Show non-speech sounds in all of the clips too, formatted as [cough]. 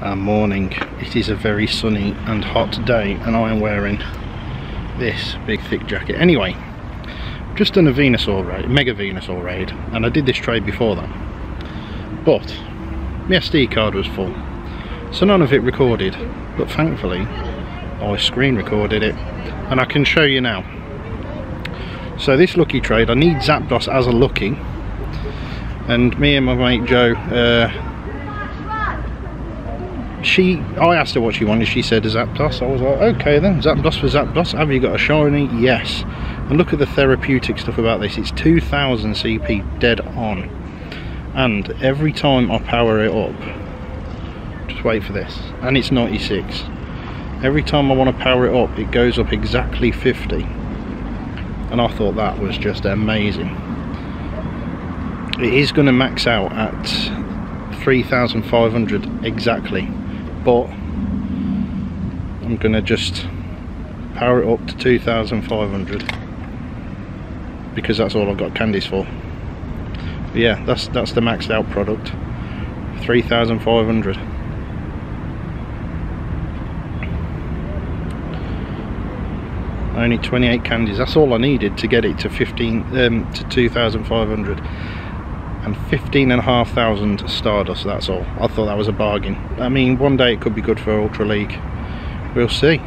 uh, morning. It is a very sunny and hot day and I am wearing this big thick jacket. Anyway, just done a Venusaur raid, Mega Venusaur raid and I did this trade before that. But my SD card was full so none of it recorded but thankfully I screen recorded it and I can show you now. So this lucky trade, I need Zapdos as a lucky and me and my mate Joe uh, she I asked her what she wanted. She said a Zapdos I was like okay then. Zapdos for Zapdos have you got a shiny? Yes. And look at the therapeutic stuff about this. It's 2000 CP dead on. And every time I power it up just wait for this. And it's 96 every time I want to power it up it goes up exactly 50 and I thought that was just amazing. It is going to max out at 3500 exactly but I'm to just power it up to 2500 because that's all I've got candies for. But yeah that's that's the maxed out product. 3500 only 28 candies. That's all I needed to get it to 15 um, to 2500 and 15 and a half thousand stardust that's all. I thought that was a bargain. I mean one day it could be good for Ultra League. We'll see.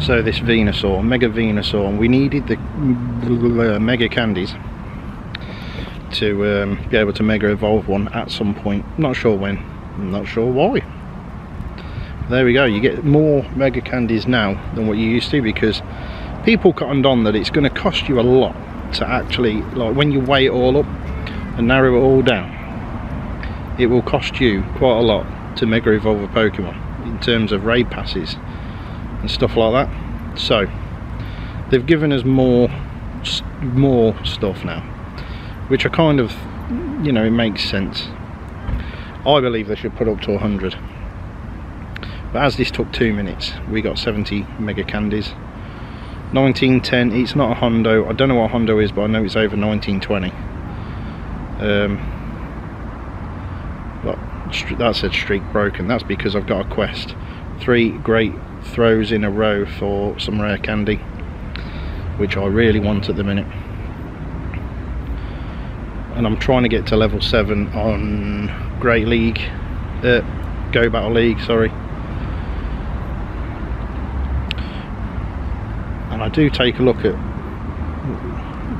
So this Venusaur, Mega Venusaur, we needed the uh, Mega Candies to um, be able to Mega Evolve one at some point. Not sure when, I'm not sure why. There we go, you get more Mega Candies now than what you used to because people cottoned on that it's going to cost you a lot to actually, like when you weigh it all up and narrow it all down, it will cost you quite a lot to Mega Evolve a Pokemon in terms of raid passes and stuff like that so they've given us more more stuff now which are kind of you know it makes sense I believe they should put up to 100 but as this took two minutes we got 70 mega candies. 1910 it's not a hundo. I don't know what hundo is but I know it's over 1920 um, but that said streak broken. That's because I've got a quest. Three great throws in a row for some rare candy which I really want at the minute and I'm trying to get to level 7 on Great League uh, Go Battle League sorry. And I do take a look at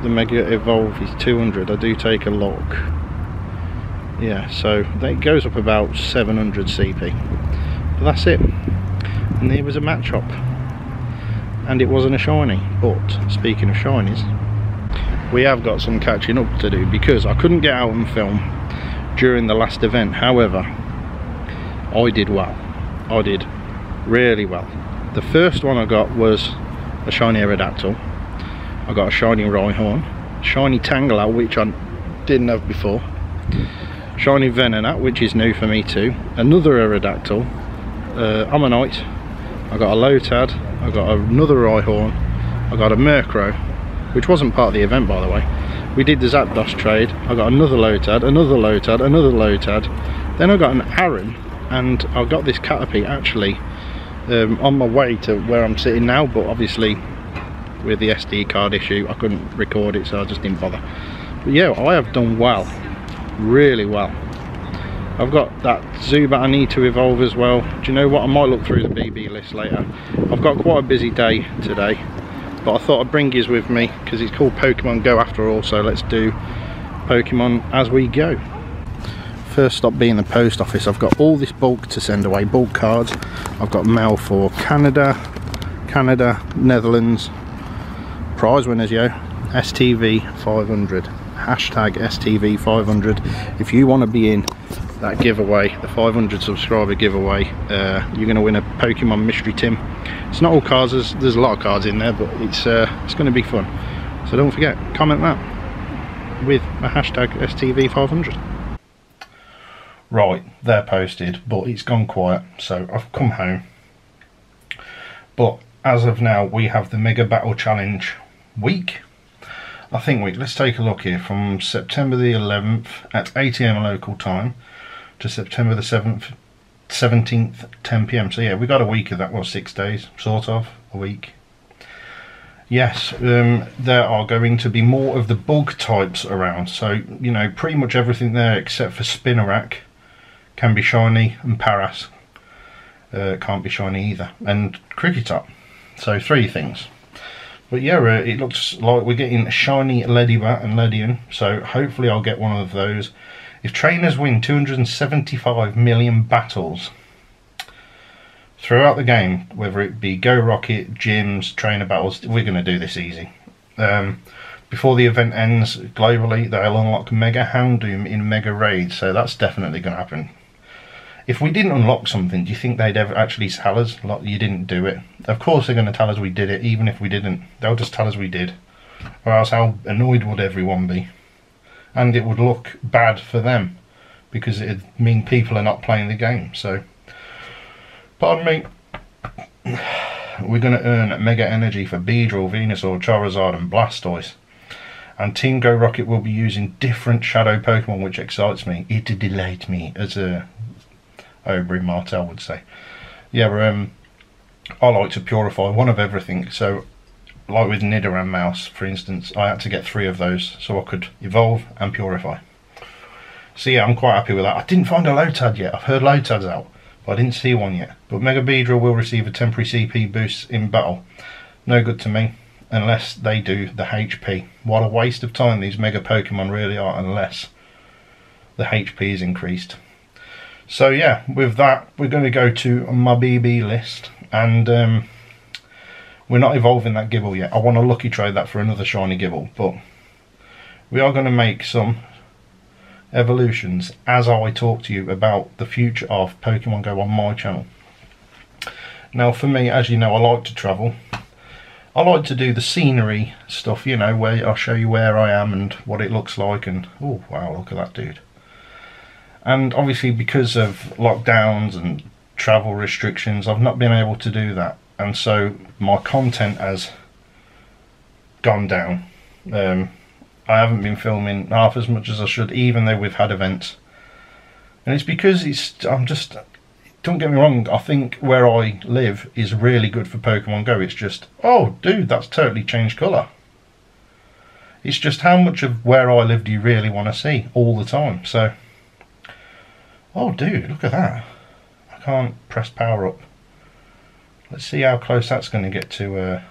the Mega Evolve is 200 I do take a look. Yeah so that goes up about 700 CP but that's it. And there was a match up. and it wasn't a shiny. But speaking of shinies we have got some catching up to do because I couldn't get out and film during the last event. However I did well. I did really well. The first one I got was a shiny Aerodactyl I got a shiny Rhyhorn shiny Tangela which I didn't have before shiny Venonat which is new for me too another Aerodactyl uh, Omanyte. I got a Lotad, I got another Rhyhorn, I got a Murkrow, which wasn't part of the event by the way. We did the Zapdos trade, I got another Lotad, another Lotad, another Lotad, then I got an Aron, and I got this Caterpie actually um, on my way to where I'm sitting now, but obviously with the SD card issue I couldn't record it so I just didn't bother. But yeah, I have done well, really well. I've got that Zubat I need to evolve as well. Do you know what? I might look through the BB list later. I've got quite a busy day today, but I thought I'd bring you with me because it's called Pokemon Go after all, so let's do Pokemon as we go. First stop being the post office. I've got all this bulk to send away, bulk cards. I've got mail for Canada, Canada, Netherlands, prize winners, yo. STV 500 hashtag STV 500 if you want to be in that giveaway, the 500 subscriber giveaway, uh, you're going to win a Pokemon Mystery Tin. It's not all cards, there's, there's a lot of cards in there, but it's uh, it's going to be fun. So don't forget, comment that with a hashtag STV500. Right, they're posted, but it's gone quiet, so I've come home. but as of now we have the Mega Battle Challenge week I think week let's take a look here from September the 11th at 8am local time to September the 7th 17th 10pm so yeah we got a week of that well six days sort of a week. Yes um, there are going to be more of the bug types around. So you know pretty much everything there except for Spinarak can be shiny and Paras uh, can't be shiny either. And Kricketot so three things. But yeah uh, it looks like we're getting shiny Ledyba and Ledian so hopefully I'll get one of those if trainers win 275 million battles throughout the game, whether it be Go Rocket, gyms, trainer battles, we're going to do this easy. Um, before the event ends globally, they'll unlock Mega Houndoom in Mega Raid, so that's definitely going to happen. If we didn't unlock something, do you think they'd ever actually tell us you didn't do it? Of course they're going to tell us we did it, even if we didn't. They'll just tell us we did. Or else how annoyed would everyone be? And it would look bad for them, because it'd mean people are not playing the game, so... Pardon me. [sighs] We're going to earn Mega Energy for Beedrill, Venusaur, Charizard and Blastoise. And Team Go Rocket will be using different Shadow Pokemon, which excites me. It delights me, as a Aubrey Martel would say. Yeah, um, I like to purify one of everything. So, like with Nidoran Mouse, for instance, I had to get three of those so I could evolve and purify. So yeah, I'm quite happy with that. I didn't find a Lotad yet. I've heard Lotad's out. But I didn't see one yet. But Mega will receive a temporary CP boost in battle. No good to me, unless they do the HP. What a waste of time these Mega Pokemon really are, unless the HP is increased. So yeah, with that, we're going to go to my BB list, and um, we're not evolving that Gible yet. I want to lucky trade that for another shiny Gible, but we are going to make some evolutions as I talk to you about the future of Pokemon Go on my channel. Now for me, as you know, I like to travel. I like to do the scenery stuff, you know, where I'll show you where I am and what it looks like and, oh wow, look at that dude. And obviously because of lockdowns and travel restrictions, I've not been able to do that. And so my content has gone down. Um, I haven't been filming half as much as I should, even though we've had events. And it's because it's I'm just don't get me wrong, I think where I live is really good for Pokemon Go. It's just, oh dude, that's totally changed colour. It's just how much of where I live do you really want to see all the time. So, oh dude, look at that. I can't press power up. Let's see how close that's going to get to uh,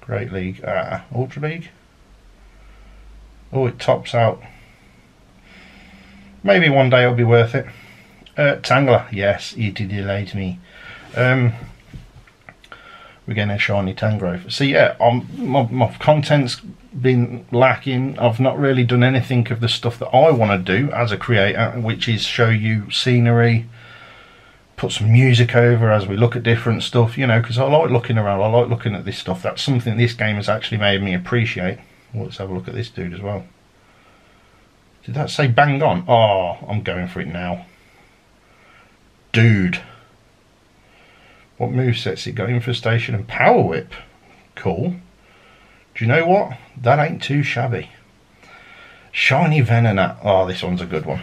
Great League. Uh, Ultra League? Oh, it tops out. Maybe one day it'll be worth it. Uh, Tangela, yes, it delayed me. Um, we're getting a shiny Tangrowth. So yeah, um, my, my content's been lacking. I've not really done anything of the stuff that I want to do as a creator, which is show you scenery, put some music over as we look at different stuff, you know, because I like looking around, I like looking at this stuff. That's something this game has actually made me appreciate. Let's have a look at this dude as well. Did that say bang on? Oh, I'm going for it now. Dude. What moveset's it got? Infestation and Power Whip. Cool. Do you know what? That ain't too shabby. Shiny Venonat. Oh, this one's a good one.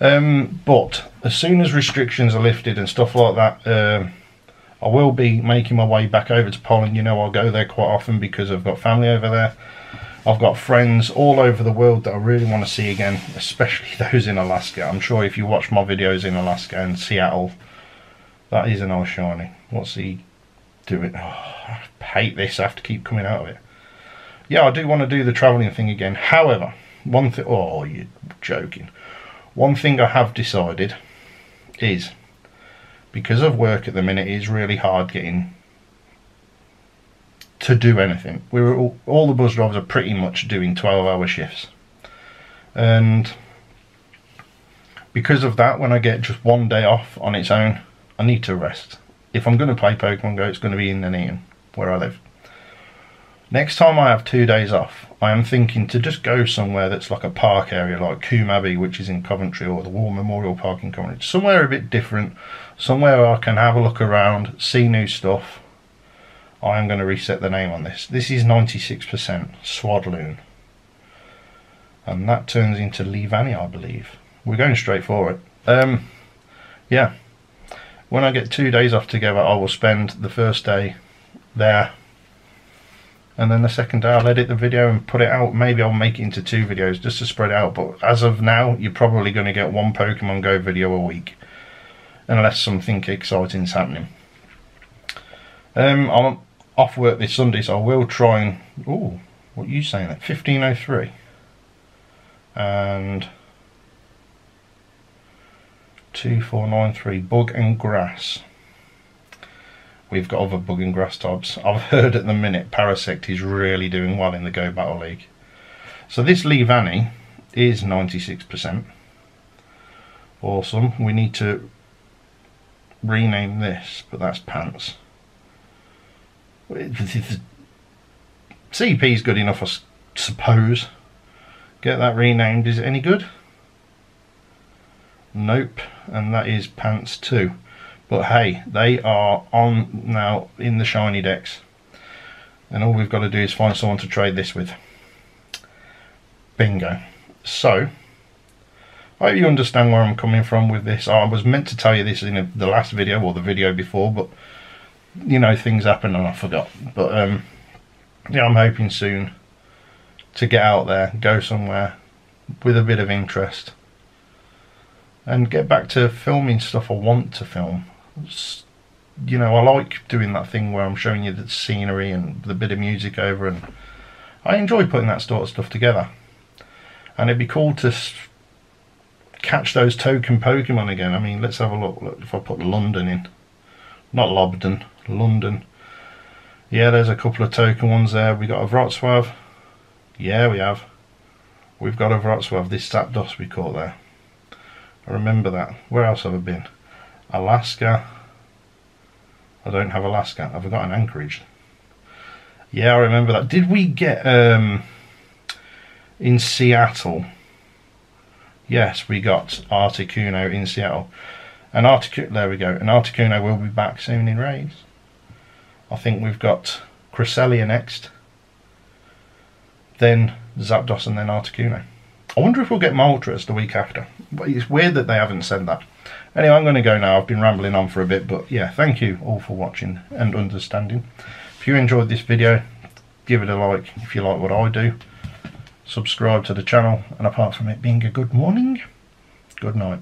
Um, but as soon as restrictions are lifted and stuff like that, uh, I will be making my way back over to Poland. You know, I'll go there quite often because I've got family over there. I've got friends all over the world that I really want to see again, especially [laughs] those in Alaska. I'm sure if you watch my videos in Alaska and Seattle, that is an old shiny. What's he doing? Oh, [sighs] I hate this, I have to keep coming out of it. Yeah, I do want to do the travelling thing again. However, one thing, oh, you're joking. One thing I have decided is, because of work at the minute, it's really hard getting to do anything. We were all, all the bus drivers are pretty much doing 12 hour shifts. And because of that, when I get just one day off on its own, I need to rest. If I'm going to play Pokemon Go, it's going to be in the Nuneaton, where I live. Next time I have two days off, I am thinking to just go somewhere that's like a park area, like Coombe Abbey, which is in Coventry, or the War Memorial Park in Coventry. Somewhere a bit different, somewhere I can have a look around, see new stuff. I am going to reset the name on this. This is 96% Swadloon. And that turns into Leavanny, I believe. We're going straight for it. Um, yeah. When I get two days off together, I will spend the first day there and then the second day I'll edit the video and put it out. Maybe I'll make it into two videos just to spread out but as of now you're probably going to get one Pokemon Go video a week unless something exciting's happening. Um, I'm off work this Sunday so I will try and oh what are you saying that 1503 and 2493 bug and grass we've got other bug grass types. I've [laughs] heard at the minute Parasect is really doing well in the Go Battle League. So this Leavanny is 96%. Awesome. We need to rename this, but that's pants. CP is good enough, I suppose. Get that renamed. Is it any good? Nope. And that is pants too. But hey, they are on now in the shiny dex. And all we've got to do is find someone to trade this with. Bingo. So, I hope you understand where I'm coming from with this. I was meant to tell you this in the last video or the video before, but you know, things happen and I forgot. But um, yeah, I'm hoping soon to get out there, go somewhere with a bit of interest and get back to filming stuff I want to film you know, I like doing that thing where I'm showing you the scenery and the bit of music over, and I enjoy putting that sort of stuff together. And it'd be cool to catch those token Pokemon again. I mean, let's have a look. look if I put London in, not Lobden, London. Yeah, there's a couple of token ones there. We got a Wrocław. Yeah, we have. We've got a Wrocław. This Zapdos we caught there. I remember that. Where else have I been? Alaska. I don't have Alaska. I've got an Anchorage. Yeah, I remember that. Did we get um, in Seattle? Yes, we got Articuno in Seattle. And Articuno, there we go. And Articuno will be back soon in raids. I think we've got Cresselia next. Then Zapdos and then Articuno. I wonder if we'll get Moltres the week after. But it's weird that they haven't said that. Anyway, I'm going to go now. I've been rambling on for a bit, but yeah, thank you all for watching and understanding. If you enjoyed this video, give it a like if you like what I do. Subscribe to the channel, and apart from it being a good morning, good night.